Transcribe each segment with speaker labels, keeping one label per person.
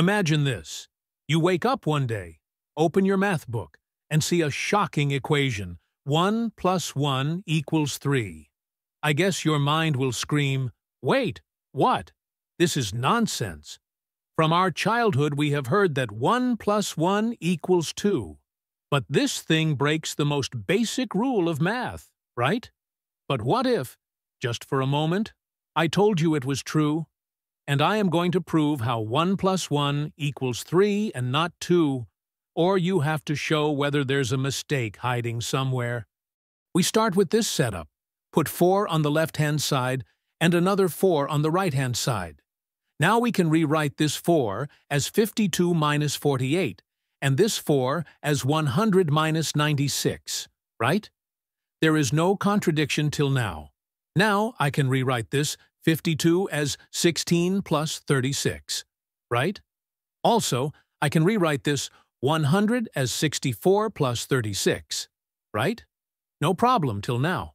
Speaker 1: Imagine this. You wake up one day, open your math book, and see a shocking equation. 1 plus 1 equals 3. I guess your mind will scream, Wait, what? This is nonsense. From our childhood we have heard that 1 plus 1 equals 2. But this thing breaks the most basic rule of math, right? But what if, just for a moment, I told you it was true, and I am going to prove how 1 plus 1 equals 3 and not 2, or you have to show whether there's a mistake hiding somewhere. We start with this setup. Put 4 on the left-hand side and another 4 on the right-hand side. Now we can rewrite this 4 as 52 minus 48, and this 4 as 100 minus 96, right? There is no contradiction till now. Now I can rewrite this 52 as 16 plus 36, right? Also, I can rewrite this 100 as 64 plus 36, right? No problem till now.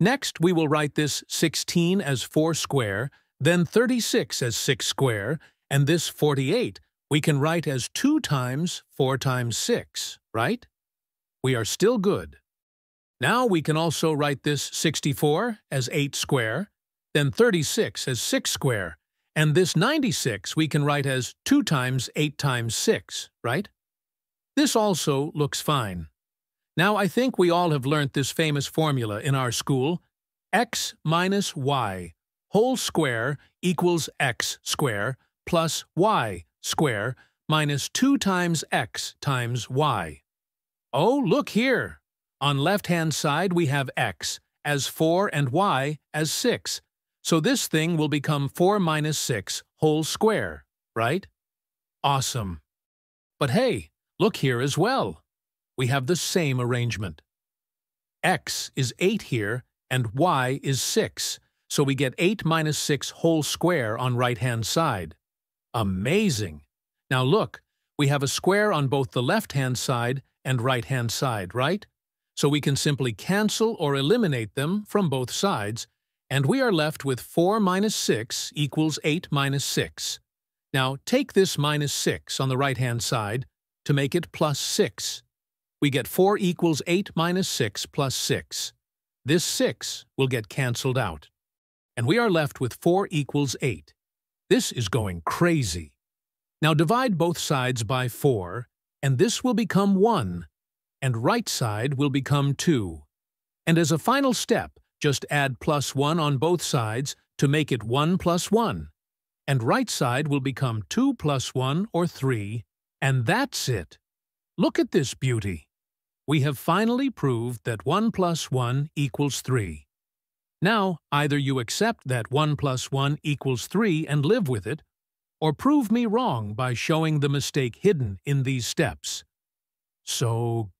Speaker 1: Next, we will write this 16 as 4 square, then 36 as 6 square, and this 48 we can write as 2 times 4 times 6, right? We are still good. Now we can also write this 64 as 8 square, then 36 as 6 square, and this 96 we can write as 2 times 8 times 6, right? This also looks fine. Now I think we all have learnt this famous formula in our school. x minus y whole square equals x square plus y square minus 2 times x times y. Oh, look here! On left-hand side we have x as 4 and y as 6, so this thing will become 4 minus 6 whole square, right? Awesome. But hey, look here as well we have the same arrangement. x is 8 here, and y is 6, so we get 8 minus 6 whole square on right-hand side. Amazing! Now look, we have a square on both the left-hand side and right-hand side, right? So we can simply cancel or eliminate them from both sides, and we are left with 4 minus 6 equals 8 minus 6. Now take this minus 6 on the right-hand side to make it plus 6 we get 4 equals 8 minus 6 plus 6. This 6 will get cancelled out. And we are left with 4 equals 8. This is going crazy. Now divide both sides by 4, and this will become 1, and right side will become 2. And as a final step, just add plus 1 on both sides to make it 1 plus 1. And right side will become 2 plus 1 or 3, and that's it. Look at this beauty we have finally proved that 1 plus 1 equals 3. Now, either you accept that 1 plus 1 equals 3 and live with it, or prove me wrong by showing the mistake hidden in these steps. So,